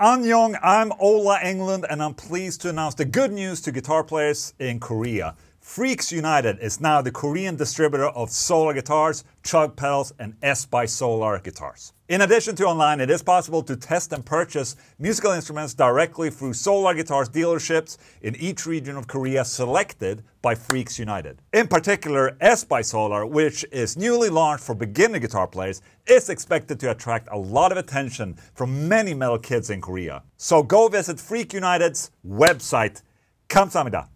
Annyeong, I'm Ola Englund, and I'm pleased to announce the good news to guitar players in Korea. Freaks United is now the Korean distributor of Solar guitars, Chug pedals, and S by Solar guitars. In addition to online, it is possible to test and purchase musical instruments directly through Solar Guitars dealerships in each region of Korea selected by Freaks United. In particular, S by Solar, which is newly launched for beginner guitar players, is expected to attract a lot of attention from many metal kids in Korea. So go visit Freak United's website. Kamsamida.